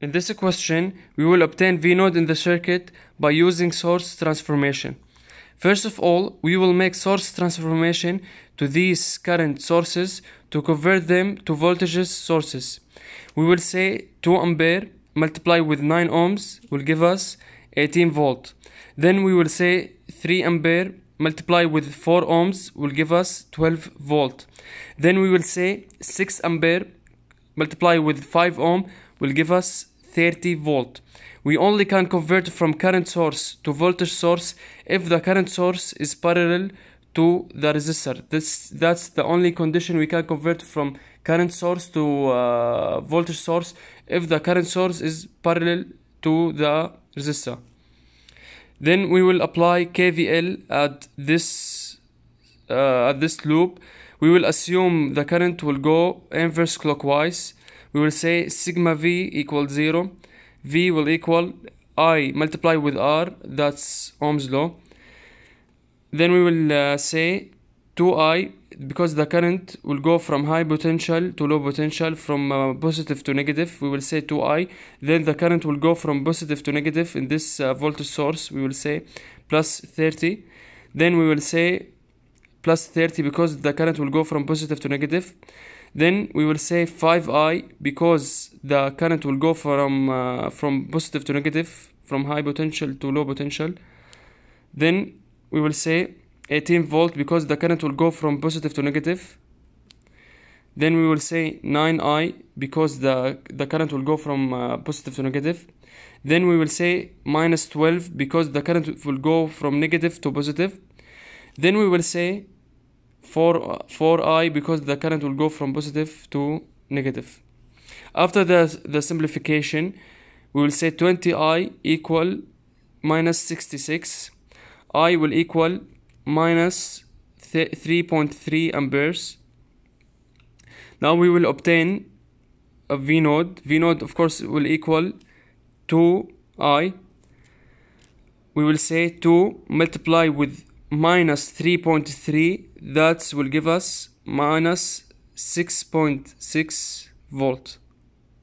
In this question, we will obtain V node in the circuit by using source transformation. First of all, we will make source transformation to these current sources to convert them to voltages sources. We will say 2 ampere multiplied with 9 ohms will give us 18 volt. Then we will say 3 ampere multiplied with 4 ohms will give us 12 volt. Then we will say 6 ampere multiplied with 5 ohm will give us 30 volt. We only can convert from current source to voltage source if the current source is parallel to the resistor. This that's the only condition we can convert from current source to uh, voltage source if the current source is parallel to the resistor. Then we will apply KVL at this uh, at this loop. We will assume the current will go inverse clockwise. We will say sigma V equals zero. V will equal I multiply with R. That's Ohm's law. Then we will uh, say 2I because the current will go from high potential to low potential from uh, positive to negative we will say 2i then the current will go from positive to negative in this uh, voltage source we will say plus 30 then we will say plus 30 because the current will go from positive to negative then we will say 5i because the current will go from uh, from positive to negative from high potential to low potential. Then we will say 18 volt because the current will go from positive to negative. Then we will say 9i because the the current will go from uh, positive to negative. Then we will say minus 12 because the current will go from negative to positive. Then we will say 4 4i because the current will go from positive to negative. After the the simplification we will say 20i equal minus 66 i will equal minus 3.3 amperes. Now we will obtain a v node. V node of course will equal 2i we will say 2 multiply with minus 3.3 that will give us minus 6.6 volt